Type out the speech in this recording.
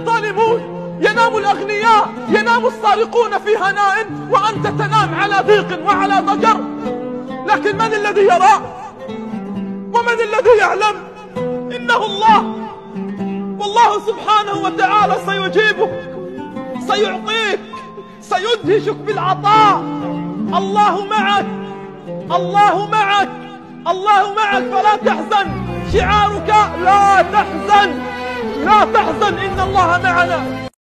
الظالمون ينام الأغنياء ينام السارقون في هناء وأنت تنام على ضيق وعلى ضجر. لكن من الذي يرى؟ ومن الذي يعلم؟ إنه الله. والله سبحانه وتعالى سيجيبك سيعطيك سيدهشك بالعطاء. الله معك الله معك الله معك فلا تحزن. شعارك لا تحزن. لا تحزن إن الله معنا.